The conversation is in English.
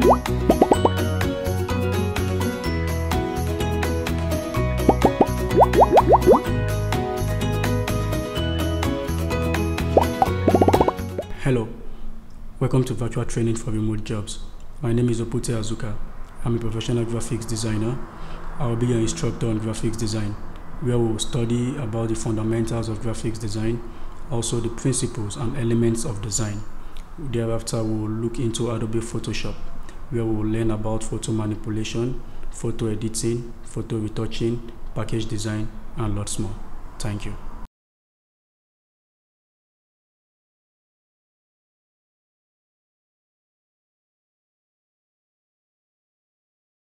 Hello, welcome to virtual training for remote jobs. My name is Opute Azuka. I'm a professional graphics designer. I will be your instructor on graphics design, where we will study about the fundamentals of graphics design, also the principles and elements of design. Thereafter, we will look into Adobe Photoshop, where we will learn about photo manipulation, photo editing, photo retouching, package design, and lots more. Thank you.